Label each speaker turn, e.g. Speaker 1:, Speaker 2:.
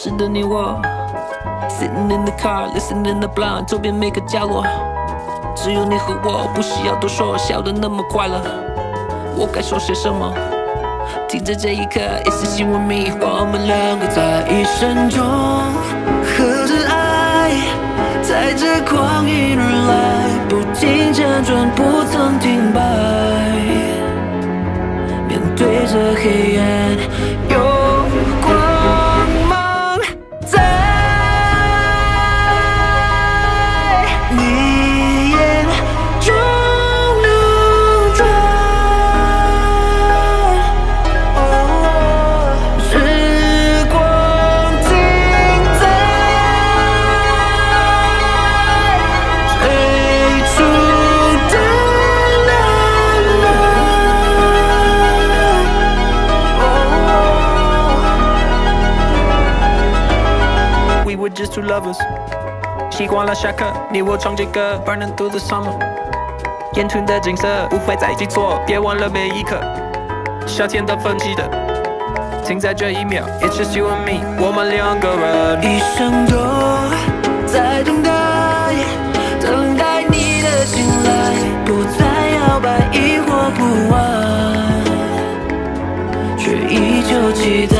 Speaker 1: 那时的你我，Sitting in the car, listening the blind，周边每个角落，只有你和我，不需要多说，笑得那么快乐。我该说些什么？停在这一刻，It's you and me，我们两个在一生中合着爱，在这光阴而来，不停辗转，不曾停摆，面对着黑暗。
Speaker 2: Just two lovers，习惯了下课，你我唱着歌，Burning through the summer，沿途的景色不会再记错，别忘了每一刻，夏天的风记得，停在这一秒，It's just you and me，我们两个人，
Speaker 1: 一生都在等待，等待你的醒来，不再摇摆，疑惑不安，却依旧期待。